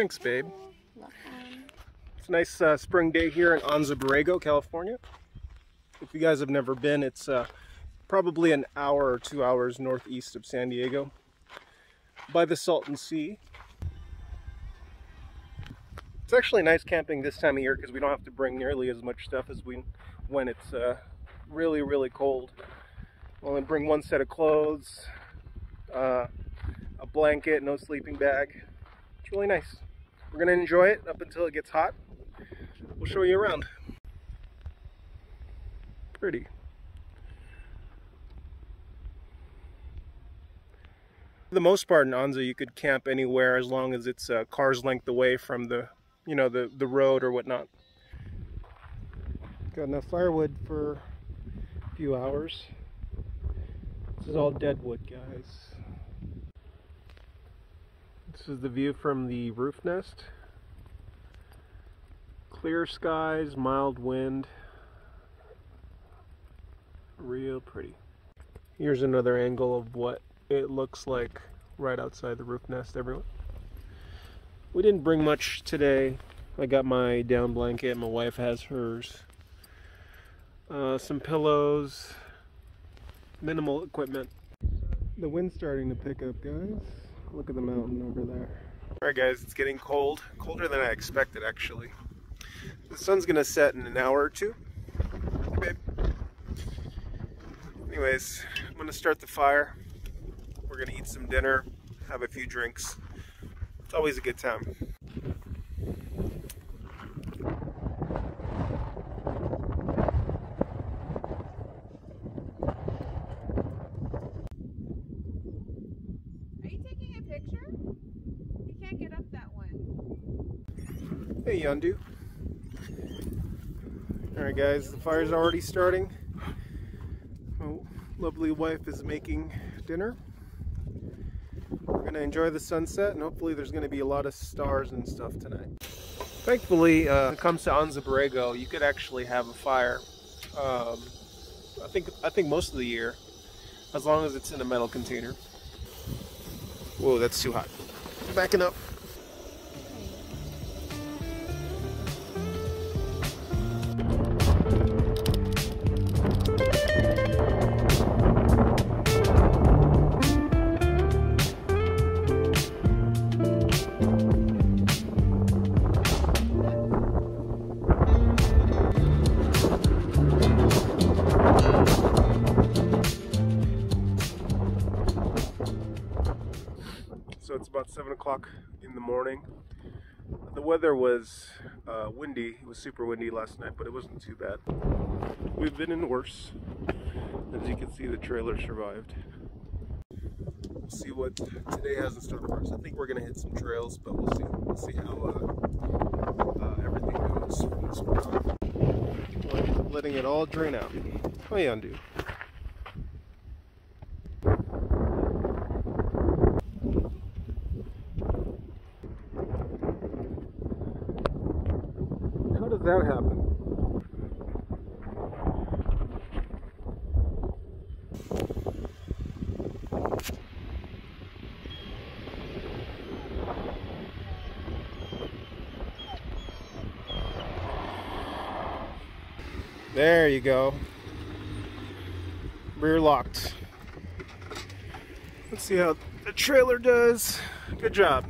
Thanks, babe. It's a nice uh, spring day here in Anza Borrego, California. If you guys have never been, it's uh, probably an hour or two hours northeast of San Diego by the Salton Sea. It's actually nice camping this time of year because we don't have to bring nearly as much stuff as we when it's uh, really, really cold. Only bring one set of clothes, uh, a blanket, no sleeping bag. It's really nice. We're gonna enjoy it up until it gets hot. We'll show you around. Pretty. For the most part in Anza, you could camp anywhere as long as it's a car's length away from the, you know, the, the road or whatnot. Got enough firewood for a few hours. This is all dead wood, guys. This is the view from the roof nest. Clear skies, mild wind. Real pretty. Here's another angle of what it looks like right outside the roof nest, everyone. We didn't bring much today. I got my down blanket, my wife has hers. Uh, some pillows, minimal equipment. The wind's starting to pick up, guys. Look at the mountain over there. Alright guys, it's getting cold. Colder than I expected, actually. The sun's gonna set in an hour or two. Anyways, I'm gonna start the fire. We're gonna eat some dinner, have a few drinks. It's always a good time. Are you taking a picture? You can't get up that one. Hey Yondu. Alright guys, the fire's already starting. My lovely wife is making dinner. We're gonna enjoy the sunset and hopefully there's gonna be a lot of stars and stuff tonight. Thankfully, uh, when it comes to Anza Borrego, you could actually have a fire. Um, I think I think most of the year, as long as it's in a metal container. Whoa, that's too hot. Backing up. 7 o'clock in the morning. The weather was uh, windy. It was super windy last night, but it wasn't too bad. We've been in worse. As you can see, the trailer survived. We'll see what today has in store for us. I think we're going to hit some trails, but we'll see. We'll see how uh, uh, everything goes from this point on. Letting it all drain out. Oh yeah, undo. That happen? There you go. Rear locked. Let's see how the trailer does. Good job.